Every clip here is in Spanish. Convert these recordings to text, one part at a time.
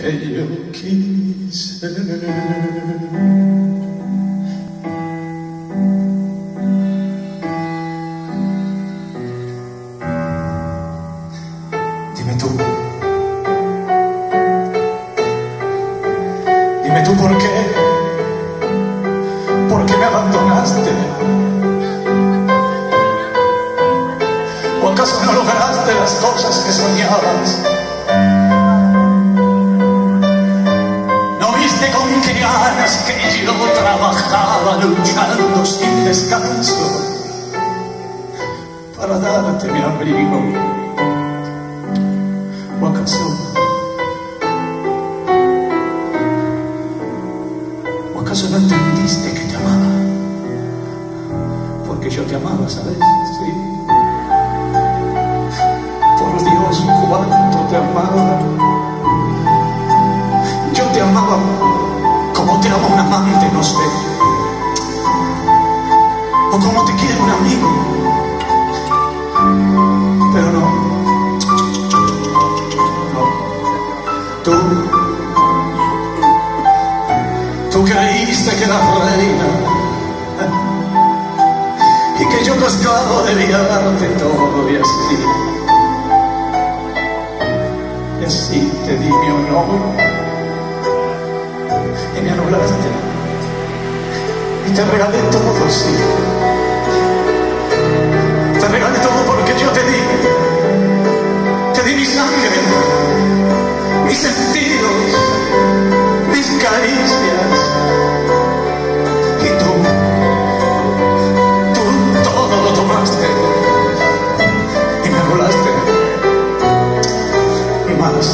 que quise. Dime tú, dime tú por qué, por qué me abandonaste. ¿O acaso no lograste las cosas que soñabas? Ganas que yo trabajaba luchando sin descanso para darte mi abrigo? ¿O acaso? ¿O acaso no entendiste que te amaba? Porque yo te amaba, ¿sabes? Sí. O como te quiere un amigo. Pero no. No. Tú. Tú creíste que eras reina. Y que yo tu esclavo debía darte todo y así. Y así te di mi honor. Y me anulaste. Te regalé todo, sí. Te regalé todo porque yo te di. Te di mi sangre, mis sentidos, mis caricias. Y tú, tú todo lo tomaste. Y me anulaste. Y más.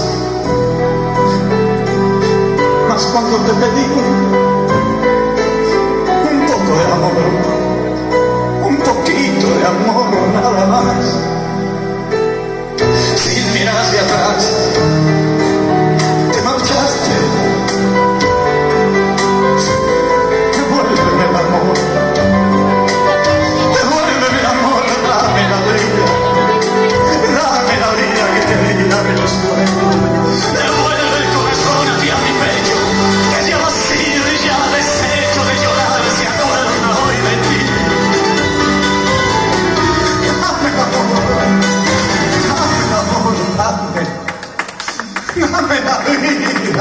Más cuando te pedí